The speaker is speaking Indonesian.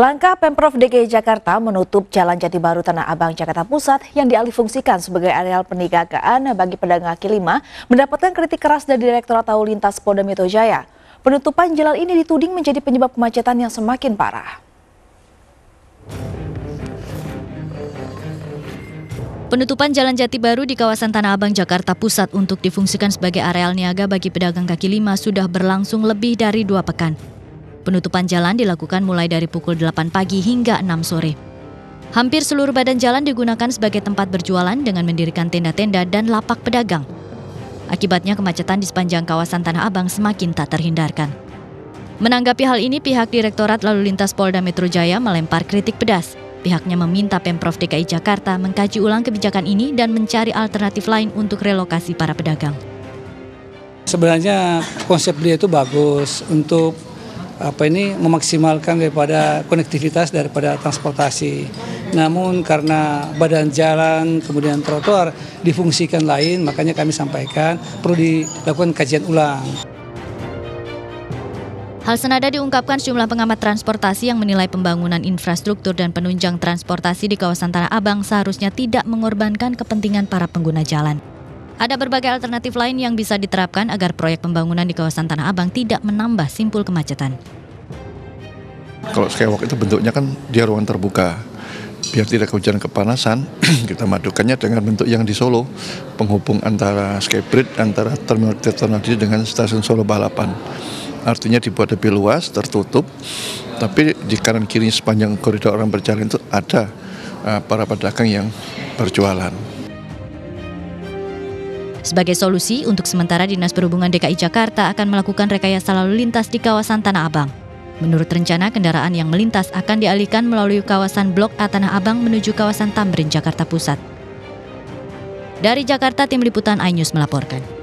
Langkah Pemprov DKI Jakarta menutup Jalan Jati Baru Tanah Abang Jakarta Pusat yang dialihfungsikan sebagai areal perniagaan bagi pedagang kaki lima mendapatkan kritik keras dari Direktorat Lalu Lintas Polda Metro Jaya. Penutupan jalan ini dituding menjadi penyebab kemacetan yang semakin parah. Penutupan Jalan Jati Baru di kawasan Tanah Abang, Jakarta Pusat untuk difungsikan sebagai areal niaga bagi pedagang kaki lima sudah berlangsung lebih dari dua pekan. Penutupan jalan dilakukan mulai dari pukul 8 pagi hingga 6 sore. Hampir seluruh badan jalan digunakan sebagai tempat berjualan dengan mendirikan tenda-tenda dan lapak pedagang. Akibatnya kemacetan di sepanjang kawasan Tanah Abang semakin tak terhindarkan. Menanggapi hal ini, pihak Direktorat Lalu Lintas Polda Metro Jaya melempar kritik pedas. Pihaknya meminta Pemprov DKI Jakarta mengkaji ulang kebijakan ini dan mencari alternatif lain untuk relokasi para pedagang. Sebenarnya konsep dia itu bagus untuk apa ini memaksimalkan daripada konektivitas daripada transportasi. Namun karena badan jalan kemudian trotoar difungsikan lain, makanya kami sampaikan perlu dilakukan kajian ulang. Hal senada diungkapkan sejumlah pengamat transportasi yang menilai pembangunan infrastruktur dan penunjang transportasi di kawasan Tanah Abang seharusnya tidak mengorbankan kepentingan para pengguna jalan. Ada berbagai alternatif lain yang bisa diterapkan agar proyek pembangunan di kawasan Tanah Abang tidak menambah simpul kemacetan. Kalau skywalk itu bentuknya kan dia ruang terbuka. Biar tidak kehujanan kepanasan, kita madukannya dengan bentuk yang di Solo, penghubung antara skybridge antara terminal Tirtonadi dengan stasiun Solo Balapan. Artinya dibuat lebih luas, tertutup, tapi di kanan kiri sepanjang koridor orang berjalan itu ada uh, para pedagang yang berjualan. Sebagai solusi, untuk sementara Dinas Perhubungan DKI Jakarta akan melakukan rekayasa lalu lintas di kawasan Tanah Abang. Menurut rencana, kendaraan yang melintas akan dialihkan melalui kawasan Blok A Tanah Abang menuju kawasan Tamrin, Jakarta Pusat. Dari Jakarta, Tim Liputan iNews melaporkan.